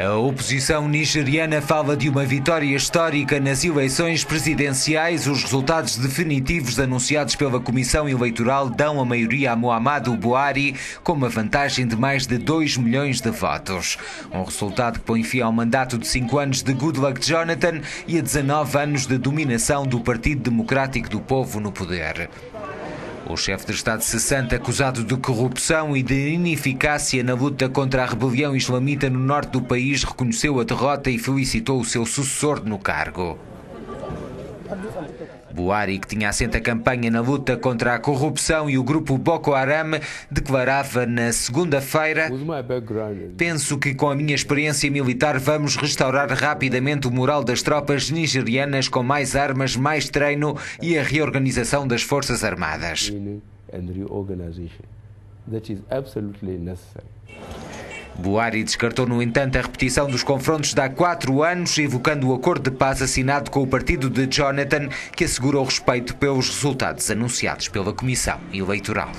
A oposição nigeriana fala de uma vitória histórica nas eleições presidenciais. Os resultados definitivos anunciados pela Comissão Eleitoral dão a maioria a Muhammadu Buhari com uma vantagem de mais de 2 milhões de votos. Um resultado que põe fim ao mandato de 5 anos de Goodluck Jonathan e a 19 anos de dominação do Partido Democrático do Povo no poder. O chefe de Estado se sente acusado de corrupção e de ineficácia na luta contra a rebelião islamita no norte do país, reconheceu a derrota e felicitou o seu sucessor no cargo. Buhari, que tinha assento a campanha na luta contra a corrupção e o grupo Boko Haram, declarava na segunda-feira: Penso que com a minha experiência militar vamos restaurar rapidamente o moral das tropas nigerianas com mais armas, mais treino e a reorganização das Forças Armadas. Buhari descartou, no entanto, a repetição dos confrontos de há quatro anos, evocando o acordo de paz assinado com o partido de Jonathan, que assegurou respeito pelos resultados anunciados pela Comissão Eleitoral.